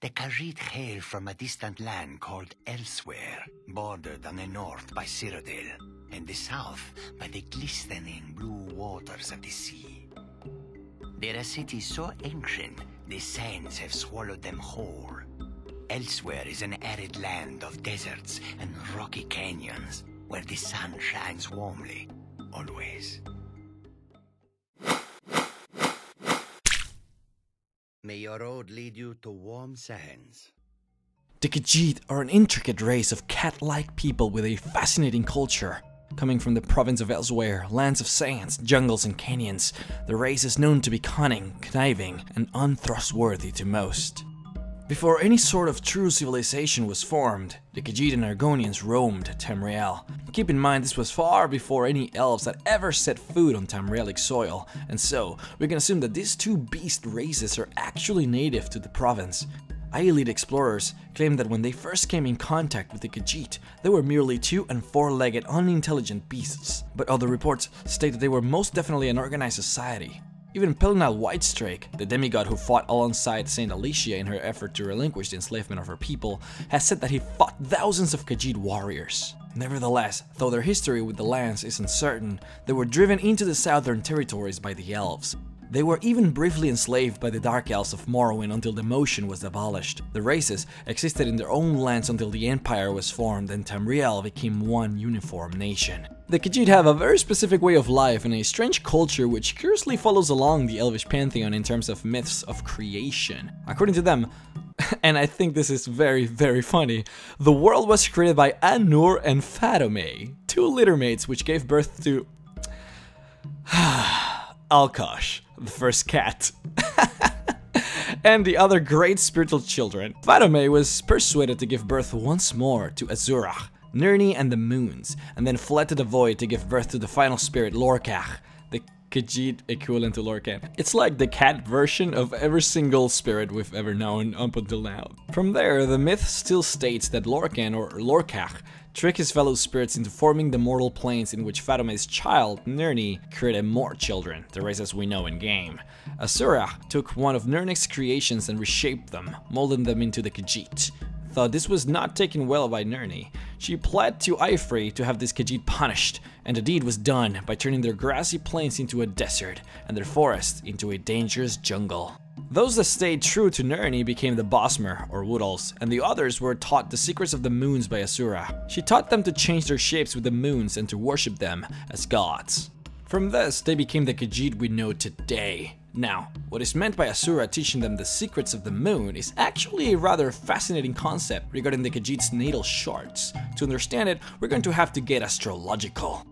The Khajiit hail from a distant land called Elsweyr, bordered on the north by Cyrodiil, and the south by the glistening blue waters of the sea. They're a city so ancient, the sands have swallowed them whole. Elsweyr is an arid land of deserts and rocky canyons, where the sun shines warmly, always. May your road lead you to warm sands. The Khajiit are an intricate race of cat-like people with a fascinating culture. Coming from the province of Elsweyr, lands of sands, jungles and canyons, the race is known to be cunning, conniving, and untrustworthy to most. Before any sort of true civilization was formed, the Khajiit and Argonians roamed Tamriel. Keep in mind this was far before any elves had ever set foot on Tamrielic soil, and so we can assume that these two beast races are actually native to the province. Ayleid explorers claim that when they first came in contact with the Khajiit, they were merely two and four-legged unintelligent beasts, but other reports state that they were most definitely an organized society. Even Pelinal Whitestrake, the demigod who fought alongside Saint Alessia in her effort to relinquish the enslavement of her people, has said that he fought thousands of Khajiit warriors. Nevertheless, though their history with the lands is uncertain, they were driven into the southern territories by the elves, they were even briefly enslaved by the Dark Elves of Morrowind until the motion was abolished. The races existed in their own lands until the Empire was formed and Tamriel became one uniform nation. The Khajiit have a very specific way of life and a strange culture which curiously follows along the Elvish pantheon in terms of myths of creation. According to them, and I think this is very, very funny, the world was created by Ahnurr and Fadomai, two littermates which gave birth to... Alkosh, the first cat. and the other great spiritual children. Fadomai was persuaded to give birth once more to Azurah, Nirni and the Moons, and then fled to the void to give birth to the final spirit Lorkhaj, the Khajiit equivalent to Lorkhan. It's like the cat version of every single spirit we've ever known up until now. From there, the myth still states that Lorkhan or Lorkhaj trick his fellow spirits into forming the mortal planes in which Fadomai's child, Nirni, created more children, the races we know in game. Azurah took one of Nirni's creations and reshaped them, molding them into the Khajiit. Though this was not taken well by Nirni, she pled to Y'ffre to have this Khajiit punished, and the deed was done by turning their grassy plains into a desert and their forests into a dangerous jungle. Those that stayed true to Nirni became the Bosmer, or Wood Elves, and the others were taught the secrets of the moons by Azurah. She taught them to change their shapes with the moons and to worship them as gods. From this, they became the Khajiit we know today. Now, what is meant by Azurah teaching them the secrets of the moon is actually a rather fascinating concept regarding the Khajiit's natal charts. To understand it, we're going to have to get astrological.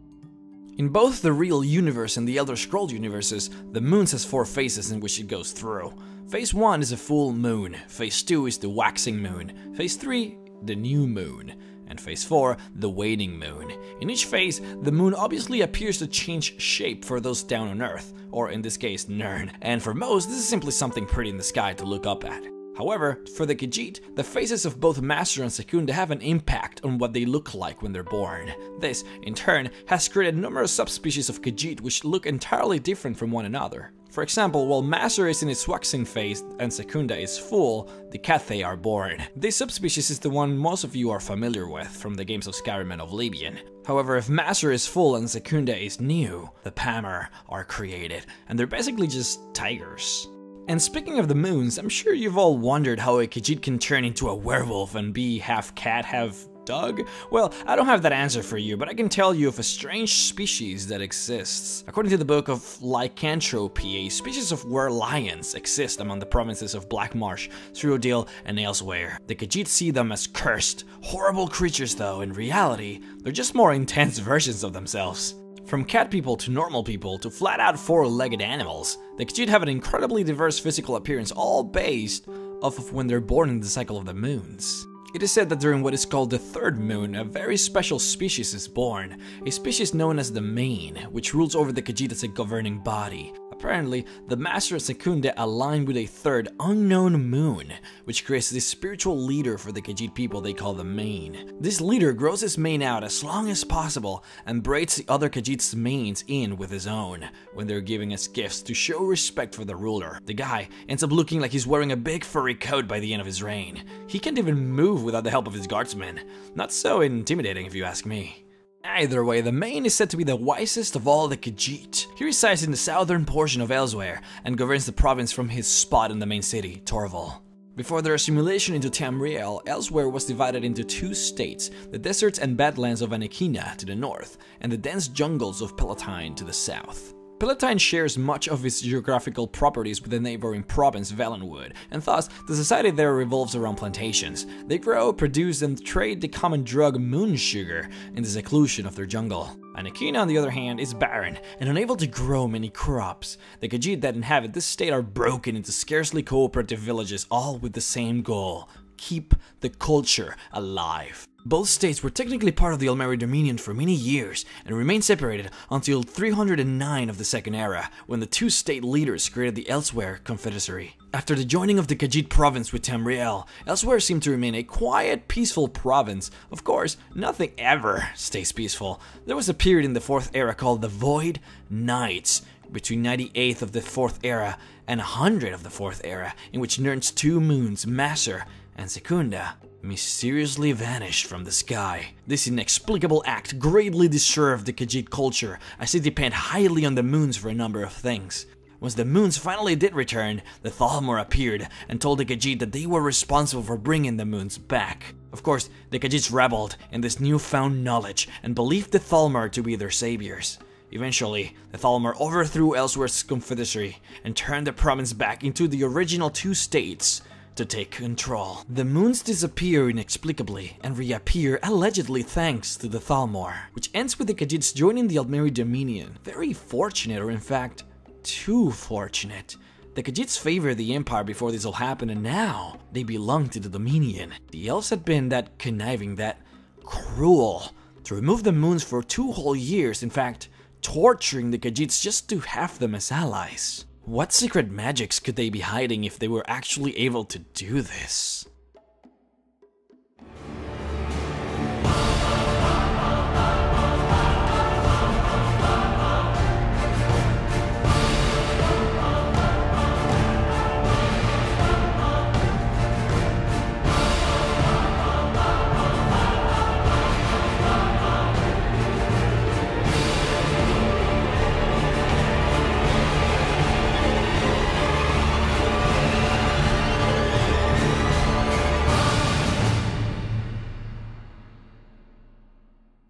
In both the real universe and the Elder Scroll universes, the moon has four phases in which it goes through. Phase 1 is a full moon, phase 2 is the waxing moon, phase 3 the new moon, and phase 4 the waning moon. In each phase, the moon obviously appears to change shape for those down on Earth, or in this case Nirn, and for most this is simply something pretty in the sky to look up at. However, for the Khajiit, the faces of both Masser and Secunda have an impact on what they look like when they're born. This, in turn, has created numerous subspecies of Khajiit which look entirely different from one another. For example, while Masser is in its waxing phase and Secunda is full, the Cathay are born. This subspecies is the one most of you are familiar with from the games of Skyrim and Oblivion. However, if Masser is full and Secunda is new, the Pahmar are created, and they're basically just tigers. And speaking of the moons, I'm sure you've all wondered how a Khajiit can turn into a werewolf and be half cat, half dog? Well, I don't have that answer for you, but I can tell you of a strange species that exists. According to the book of Lycanthropy, a species of were-lions exist among the provinces of Black Marsh, Cyrodiil, and Elsweyr. The Khajiit see them as cursed, horrible creatures though, in reality, they're just more intense versions of themselves. From cat people to normal people to flat out four-legged animals, the Khajiit have an incredibly diverse physical appearance all based off of when they're born in the cycle of the moons. It is said that during what is called the third moon, a very special species is born, a species known as the Mane, which rules over the Khajiit as a governing body. Apparently, the Masser of Secunda aligned with a third unknown moon, which creates this spiritual leader for the Khajiit people they call the Mane. This leader grows his mane out as long as possible and braids the other Khajiit's manes in with his own when they're giving us gifts to show respect for the ruler. The guy ends up looking like he's wearing a big furry coat by the end of his reign. He can't even move without the help of his guardsmen. Not so intimidating if you ask me. Either way, the Mane is said to be the wisest of all the Khajiit. He resides in the southern portion of Elsweyr and governs the province from his spot in the main city, Torval. Before their assimilation into Tamriel, Elsweyr was divided into two states, the deserts and badlands of Anequina to the north, and the dense jungles of Pellitine to the south. Pellitine shares much of its geographical properties with the neighboring province Valenwood, and thus the society there revolves around plantations. They grow, produce, and trade the common drug moon sugar in the seclusion of their jungle. Anequina, on the other hand, is barren and unable to grow many crops. The Khajiit that inhabit this state are broken into scarcely cooperative villages, all with the same goal keep the culture alive. Both states were technically part of the Aldmeri Dominion for many years and remained separated until 309 of the Second Era, when the two state leaders created the Elsweyr Confederacy. After the joining of the Khajiit province with Tamriel, Elsweyr seemed to remain a quiet, peaceful province. Of course, nothing ever stays peaceful. There was a period in the Fourth Era called the Void Nights, between 98th of the Fourth Era and 100 of the Fourth Era, in which Nirn's two moons, Masser and Secunda, mysteriously vanished from the sky. This inexplicable act greatly disturbed the Khajiit culture, as it depended highly on the moons for a number of things. Once the moons finally did return, the Thalmor appeared and told the Khajiit that they were responsible for bringing the moons back. Of course, the Khajiits rebelled in this newfound knowledge and believed the Thalmor to be their saviors. Eventually, the Thalmor overthrew Elsweyr's confederacy and turned the province back into the original two states to take control. The moons disappear inexplicably and reappear allegedly thanks to the Thalmor, which ends with the Khajiits joining the Aldmeri Dominion. Very fortunate, or in fact, too fortunate. The Khajiits favored the Empire before this all happened, and now they belong to the Dominion. The elves had been that conniving, that cruel, to remove the moons for two whole years, in fact, torturing the Khajiits just to have them as allies. What secret magics could they be hiding if they were actually able to do this?